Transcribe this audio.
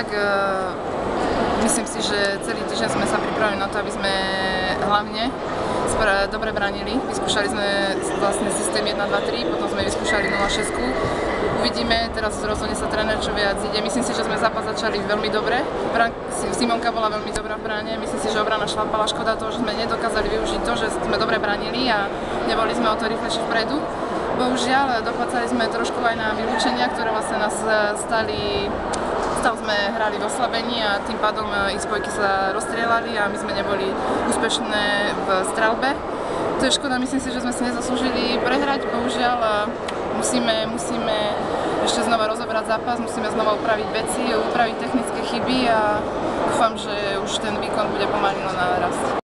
tak uh, myslím si, že celý týždeň sme sa pripravili na to, aby sme hlavne dobre bránili. Vyskúšali sme vlastne systém 1, 2, 3, potom sme vyskúšali 0, 6. Uvidíme, teraz rozhodne sa tréner, čo viac ide. Myslím si, že sme zápas začali veľmi dobre. Simonka bola veľmi dobrá v bráne. Myslím si, že obrana šlapala. Škoda toho, že sme nedokázali využiť to, že sme dobre bránili a neboli sme o to rýchlejšie vpredu. Bohužiaľ, doplácali sme trošku aj na vylúčenia, ktoré vlastne nás eh, stali stav sme hrali v oslabení a tým pádom eh, ich spojky sa rozstrielali a my sme neboli úspešné v strelbe. To je škoda, myslím si, že sme si nezaslúžili prehrať, bohužiaľ musíme, musíme ešte znova rozobrať zápas, musíme znova upraviť veci, upraviť technické chyby a dúfam, že už ten výkon bude pomaly na nárast.